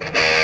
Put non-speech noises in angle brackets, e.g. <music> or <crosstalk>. you <laughs>